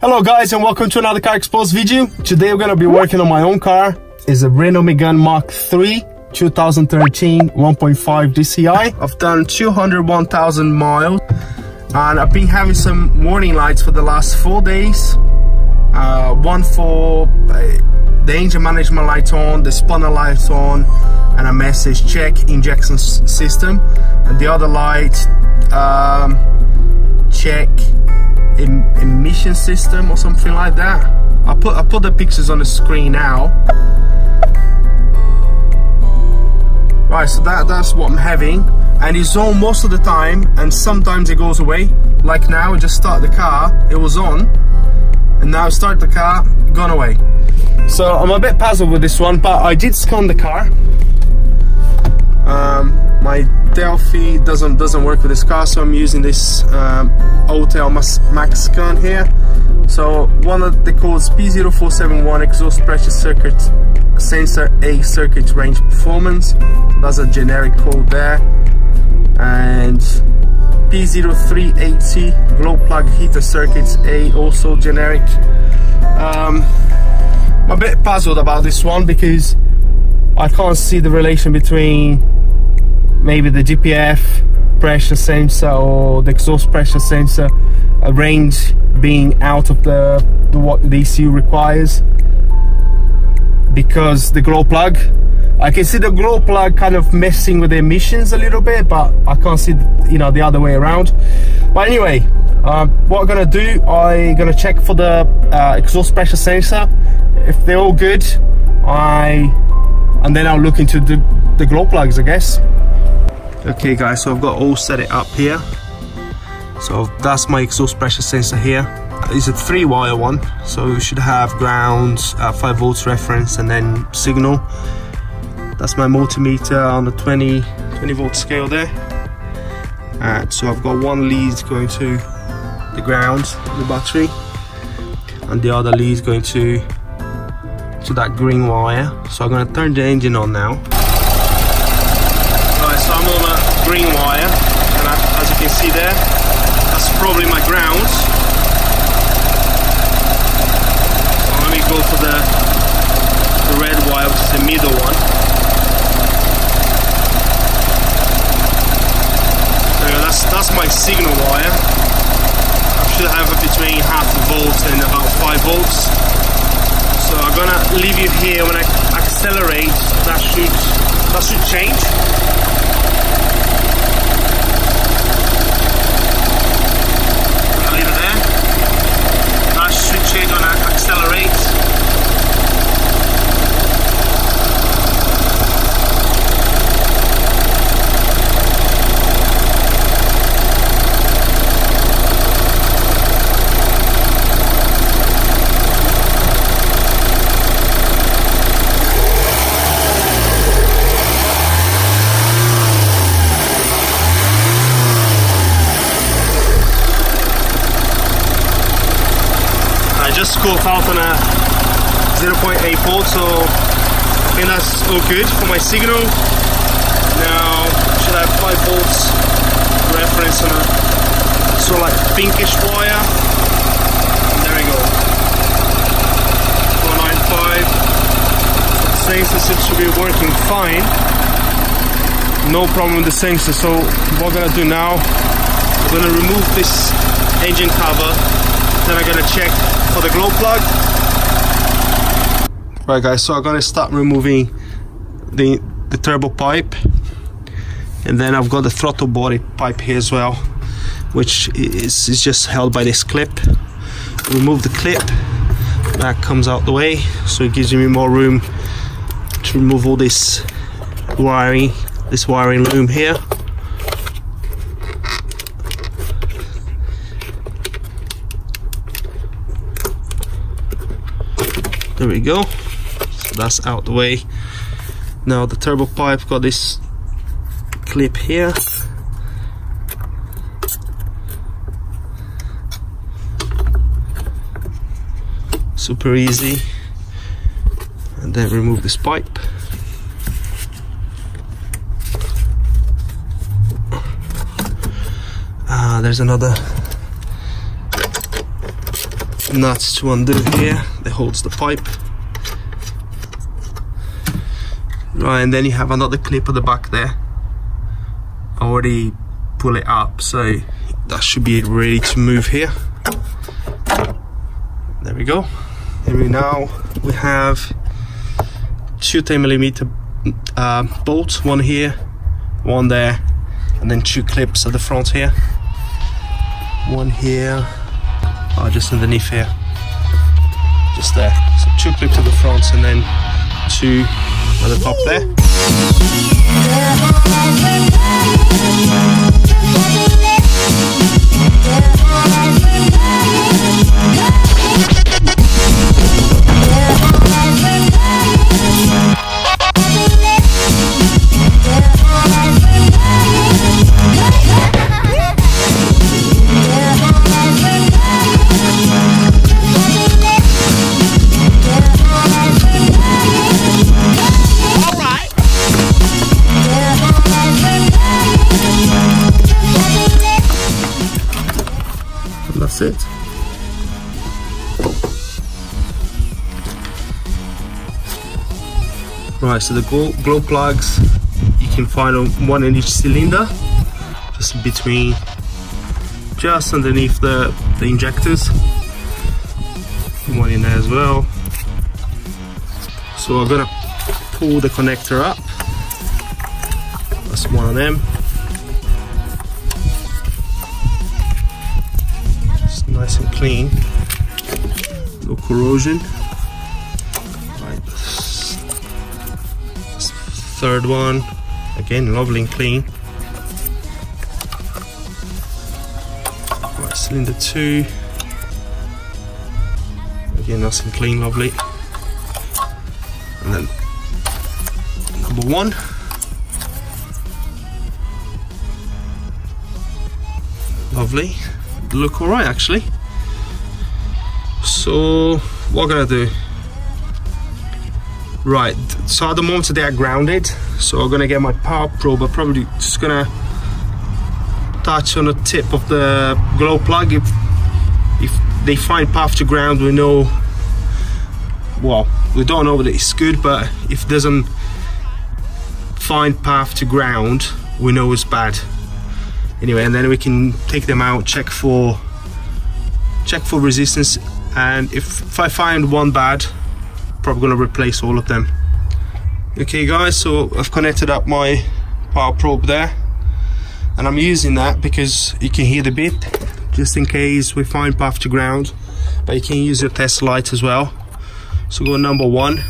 Hello guys and welcome to another Car Exposed video. Today we're going to be working on my own car. It's a Renault Megane Mark 3 2013 1.5 DCI. I've done 201,000 miles and I've been having some warning lights for the last four days. Uh, one for uh, the engine management light on, the spanner light on and a message check injection system and the other light um, check em emission system or something like that. I put I put the pictures on the screen now. Right, so that that's what I'm having, and it's on most of the time, and sometimes it goes away. Like now, I just start the car, it was on, and now I start the car, gone away. So I'm a bit puzzled with this one, but I did scan the car. Um, my Delphi doesn't doesn't work with this car, so I'm using this um, Autel Max Scan here. So one of the codes P0471 exhaust pressure circuit sensor A circuit range performance. That's a generic code there. And P0380 glow plug heater circuits A also generic. Um, I'm a bit puzzled about this one because I can't see the relation between maybe the DPF pressure sensor or the exhaust pressure sensor range being out of the, the what the ECU requires. Because the glow plug I can see the glow plug kind of messing with the emissions a little bit but I can't see you know the other way around. But anyway um, what I'm gonna do I'm gonna check for the uh, exhaust pressure sensor. If they're all good I and then I'll look into the, the glow plugs I guess. Okay guys so I've got all set it up here. So that's my exhaust pressure sensor here. It's a three wire one so you should have ground uh, 5 volts reference and then signal. That's my multimeter on the 20 20 volt scale there. And so I've got one lead going to the ground the battery and the other lead going to to that green wire so I'm going to turn the engine on now Right, so I'm on a green wire, and I, as you can see there, that's probably my ground. So let me go for the, the red wire, which is the middle one. So that's, that's my signal wire. I should have it between half a volt and about 5 volts. So I'm gonna leave you here when I accelerate, that should, that should change. Just scored out on a 0.8 volt, so I think that's all good for my signal. Now should have 5 volts reference on a sort of like pinkish wire. And there we go. 495. The sensor seems to be working fine. No problem with the sensor. So what I'm gonna do now, I'm gonna remove this engine cover then I'm gonna check for the glow plug. Right guys, so I'm gonna start removing the, the turbo pipe and then I've got the throttle body pipe here as well which is, is just held by this clip. Remove the clip, that comes out the way so it gives me more room to remove all this wiring, this wiring loom here. There we go. So that's out the way. Now the turbo pipe got this clip here. Super easy. And then remove this pipe. Ah there's another nuts to undo here that holds the pipe. Right and then you have another clip at the back there. I already pull it up so that should be ready to move here. There we go. And now we have two 10 millimeter uh, bolts one here one there and then two clips at the front here. One here oh, just underneath here. Just there. So two clips at the front and then two at the top there so the glow, glow plugs you can find on one in each cylinder, just between, just underneath the, the injectors. One in there as well. So I'm gonna pull the connector up. That's one of them. Just nice and clean. No corrosion. Third one, again lovely and clean. Right, cylinder two. Again nice and clean, lovely. And then number one. Lovely look all right actually so what can I'm do right so at the moment they are grounded so I'm gonna get my power probe. I'm probably just gonna touch on the tip of the glow plug. If if they find path to ground we know well we don't know that it's good but if it doesn't find path to ground we know it's bad. Anyway and then we can take them out check for check for resistance. And if, if I find one bad probably gonna replace all of them. Okay guys so I've connected up my power probe there. And I'm using that because you can hear the beep just in case we find path to ground. But you can use your test light as well. So go number one.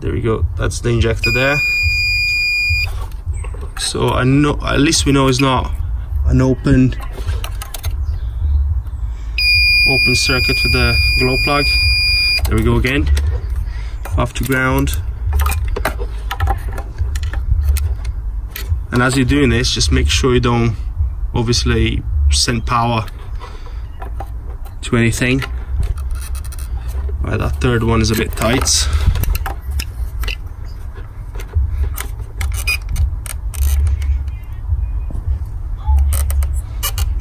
There we go. That's the injector there. So I know at least we know it's not an open open circuit with the glow plug there we go again off to ground and as you're doing this just make sure you don't obviously send power to anything right that third one is a bit tight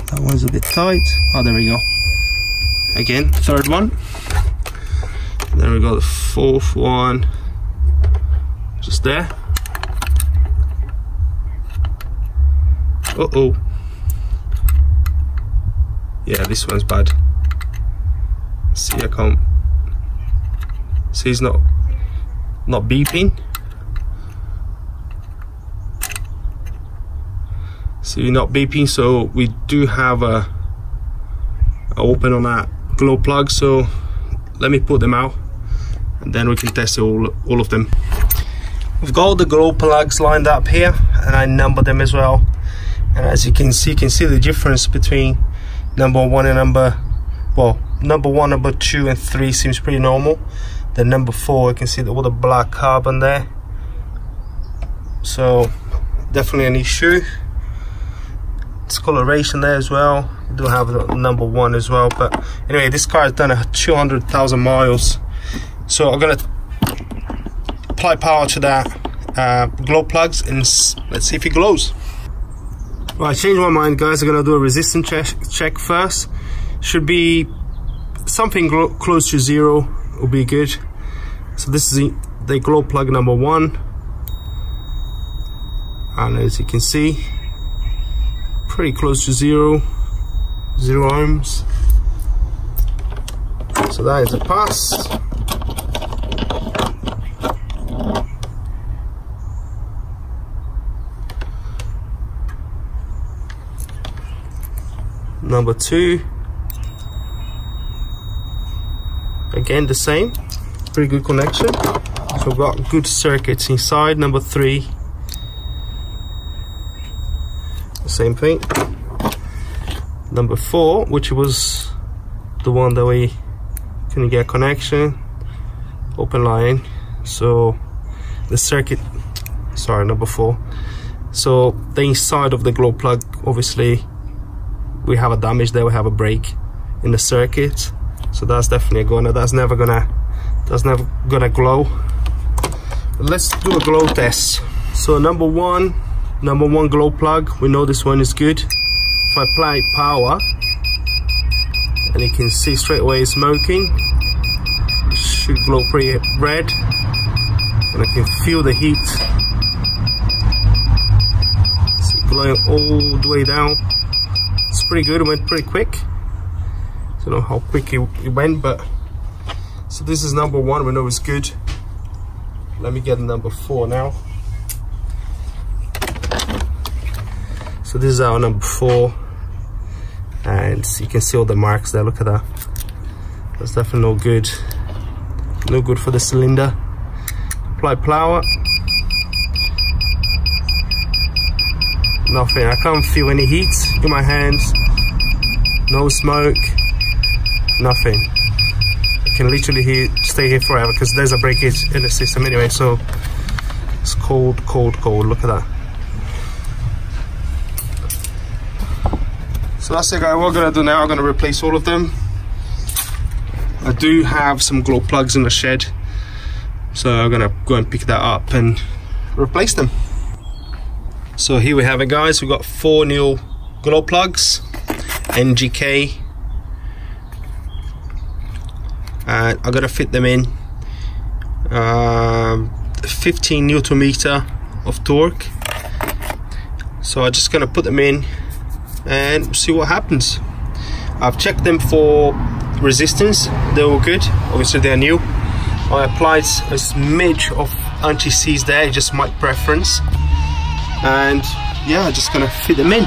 That one's a bit tight. Oh, there we go. Again, third one. Then we got the fourth one. Just there. Uh-oh. Yeah, this one's bad. See, I can't... See, it's not, not beeping. see not beeping so we do have a, a open on that glow plug so let me put them out and then we can test all, all of them. We've got all the glow plugs lined up here and I number them as well. And as you can see you can see the difference between number one and number well number one number two and three seems pretty normal. The number four you can see all the black carbon there. So definitely an issue. Discoloration there as well. We do have number one as well but anyway this car has done 200,000 miles so I'm gonna apply power to that uh, glow plugs and let's see if it glows. Right I changed my mind guys. I'm gonna do a resistance check, check first. Should be something close to zero will be good. So this is the, the glow plug number one. And as you can see pretty close to zero zero ohms. So that is a pass number two. Again the same. Pretty good connection. So we've got good circuits inside. Number three. The same thing. Number four which was the one that we couldn't get connection. Open line. So the circuit. Sorry number four. So the inside of the glow plug obviously we have a damage there we have a break in the circuit. So that's definitely gonna that's never gonna that's never gonna glow. But let's do a glow test. So number one number one glow plug we know this one is good. If I apply power and you can see straight away it's smoking it should glow pretty red. And I can feel the heat. See glowing all the way down. it's pretty good it went pretty quick. I don't know how quick it, it went but so this is number one we know it's good. Let me get number four now. So this is our number four and you can see all the marks there look at that. That's definitely no good. No good for the cylinder. Apply power nothing. I can't feel any heat in my hands. No smoke. Nothing. I can literally stay here forever because there's a breakage in the system anyway so it's cold cold cold. Look at that. So that's it guys. What I'm gonna do now I'm gonna replace all of them. I do have some glow plugs in the shed. So I'm gonna go and pick that up and replace them so here we have it guys, we've got four new glow plugs, NGK. And I'm gonna fit them in. Um, 15 newton meter of torque. So I'm just gonna put them in and see what happens. I've checked them for resistance, they were good, obviously they're new. I applied a smidge of anti-seize there, just my preference and yeah just gonna fit them in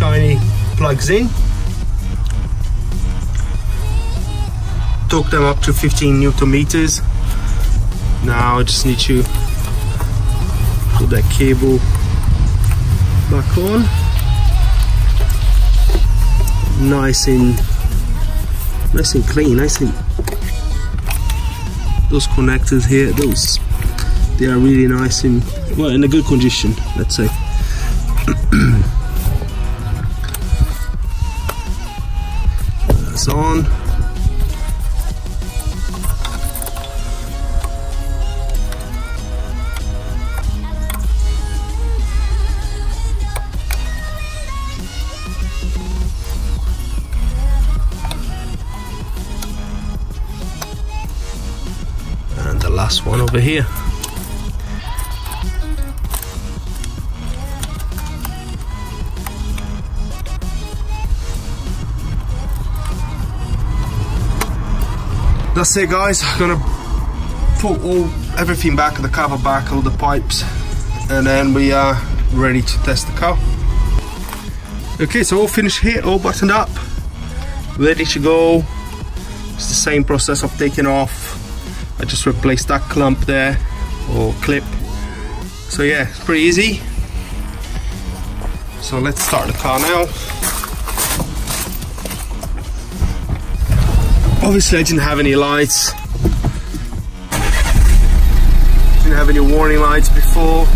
shiny plugs in. Took them up to 15 newton meters now I just need to put that cable back on. Nice and nice and clean nice and those connectors here those they are really nice and well in a good condition let's say That's on. And the last one over here. That's it guys. I'm gonna put all everything back the cover back all the pipes and then we are ready to test the car. Okay so all finished here all buttoned up ready to go. It's the same process of taking off. I just replaced that clump there or clip. So yeah it's pretty easy. So let's start the car now obviously I didn't have any lights. Didn't have any warning lights before.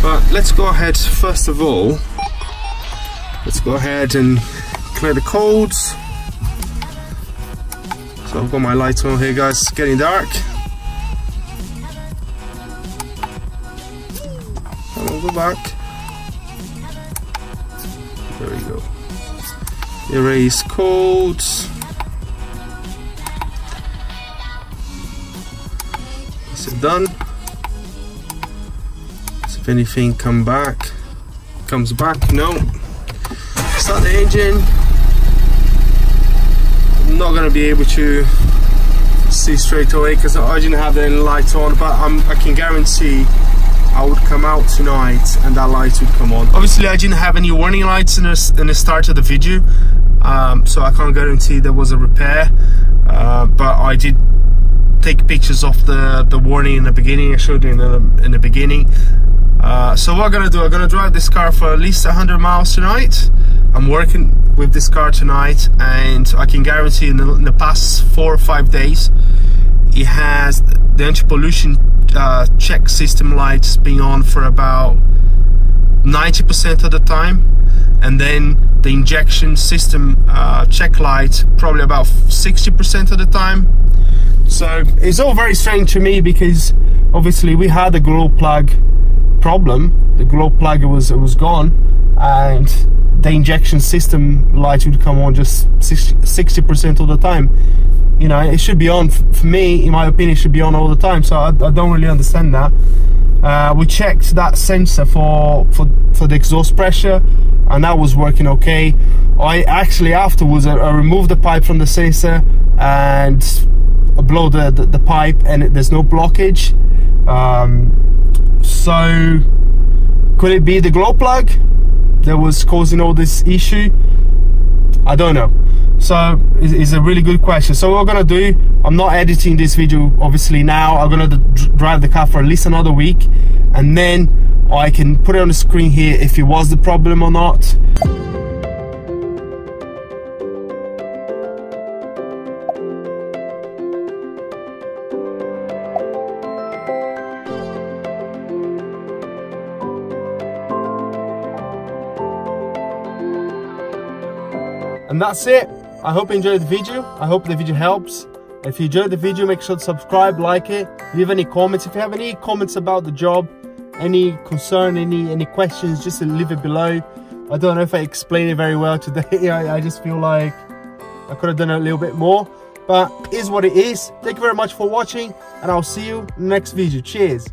But let's go ahead first of all let's go ahead and clear the codes. So I've got my lights on here guys. It's getting dark. I will go back. There we go. Erase codes done. So if anything come back comes back no start the engine. I'm not gonna be able to see straight away because I didn't have any lights on but I'm, I can guarantee I would come out tonight and that light would come on. Obviously I didn't have any warning lights in the, in the start of the video um, so I can't guarantee there was a repair uh, but I did take pictures of the, the warning in the beginning, I showed you in the, in the beginning. Uh, so what I'm gonna do, I'm gonna drive this car for at least 100 miles tonight. I'm working with this car tonight and I can guarantee in the, in the past four or five days it has the anti-pollution uh, check system lights being on for about 90% of the time and then the injection system uh, check light probably about 60% of the time so it's all very strange to me because obviously we had a glow plug problem. The glow plug was was gone and the injection system light would come on just 60% of the time. You know it should be on for me in my opinion should be on all the time so I, I don't really understand that. Uh, we checked that sensor for, for for the exhaust pressure and that was working okay. I actually afterwards I, I removed the pipe from the sensor and blow the, the, the pipe and there's no blockage. Um, so could it be the glow plug that was causing all this issue? I don't know. So it's, it's, a really good question. So what we're gonna do I'm not editing this video obviously now. I'm gonna drive the car for at least another week and then I can put it on the screen here if it was the problem or not And that's it. I hope you enjoyed the video. I hope the video helps. If you enjoyed the video, make sure to subscribe, like it. leave any comments, if you have any comments about the job, any concern, any any questions, just leave it below. I don't know if I explained it very well today. I, I just feel like I could have done a little bit more. But is what it is. Thank you very much for watching and I'll see you next video. Cheers.